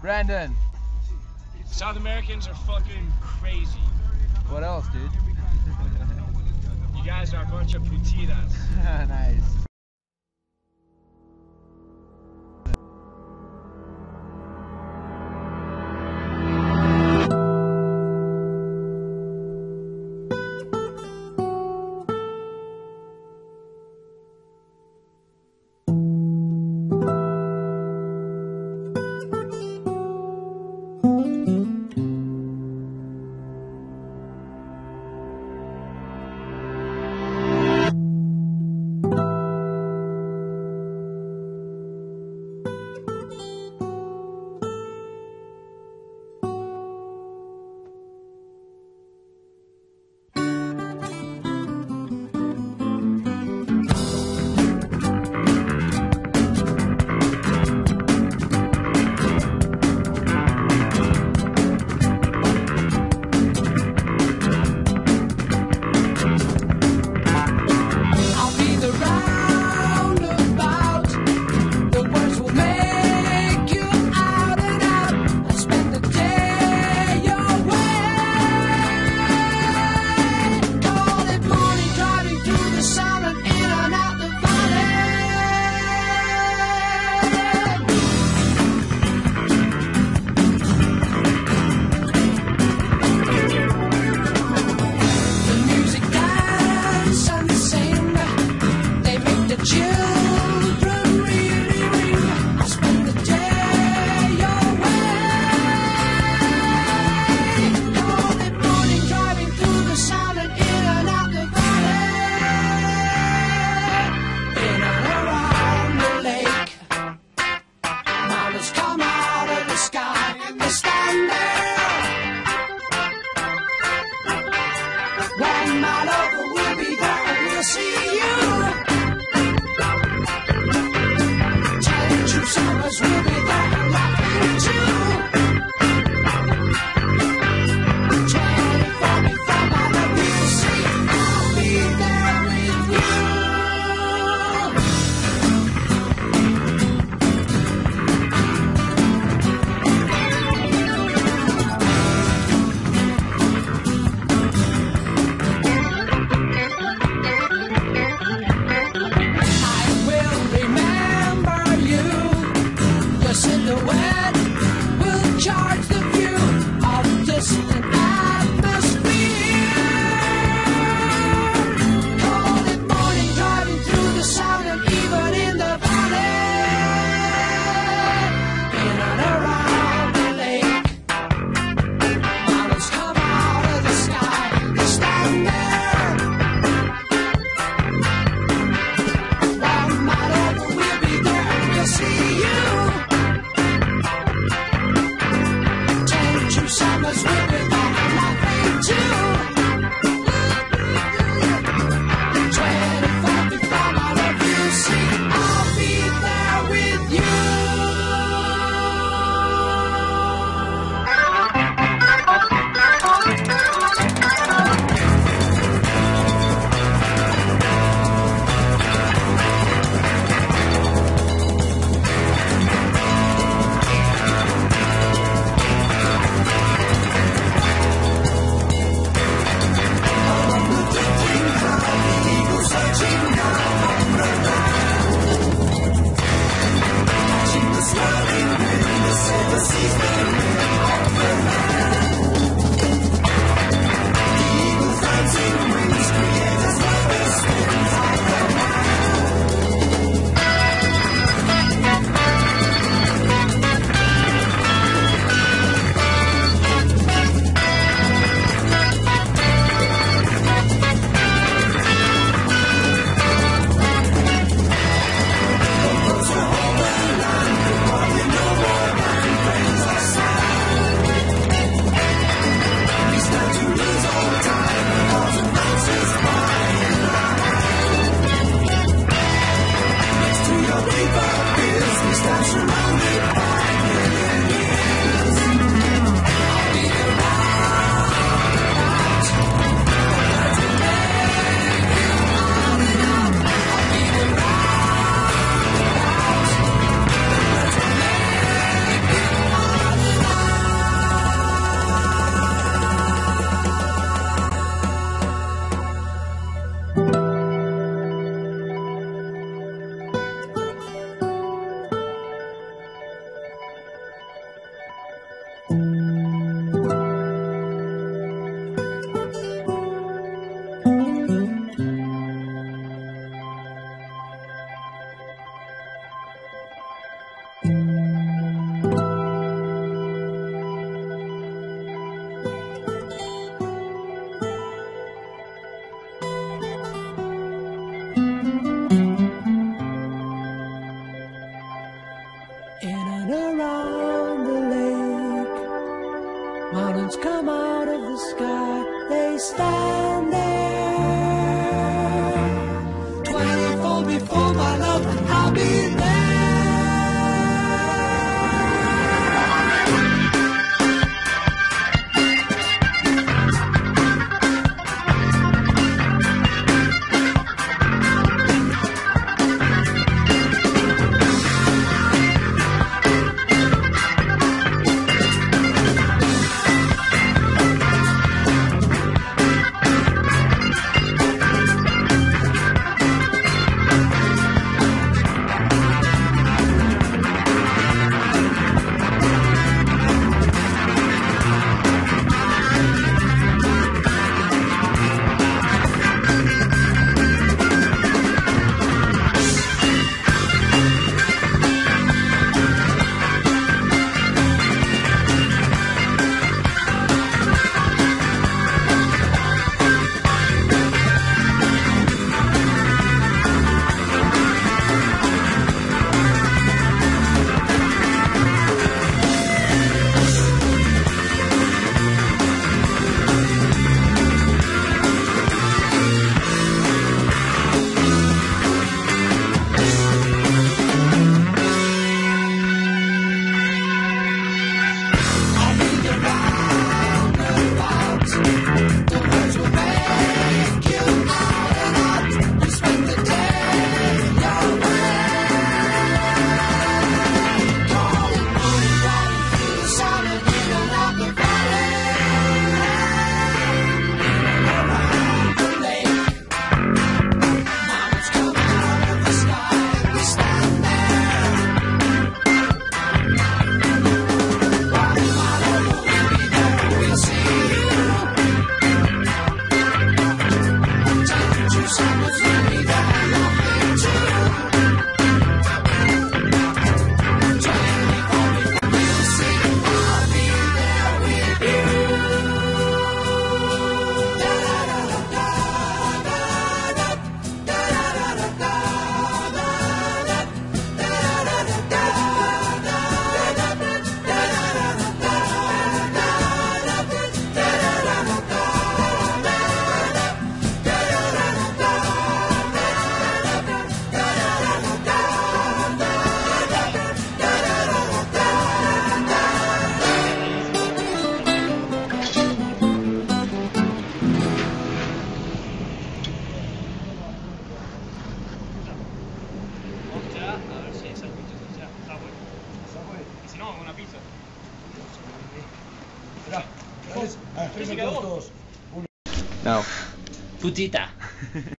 Brandon. South Americans are fucking crazy. What else, dude? you guys are a bunch of putitas. nice. está. ¿Ves?